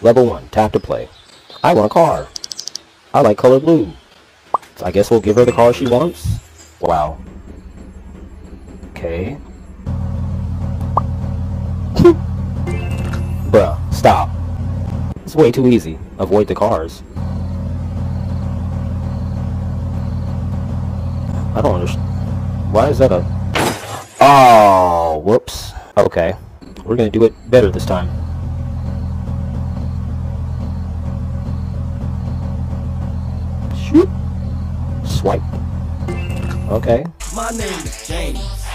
Level 1, tap to play. I want a car. I like color blue. So I guess we'll give her the car she wants? Wow. Okay. Bruh, stop. It's way too easy. Avoid the cars. I don't understand. Why is that a... Oh, whoops. Okay. We're gonna do it better this time. Shoot. Swipe. Okay. My name is James.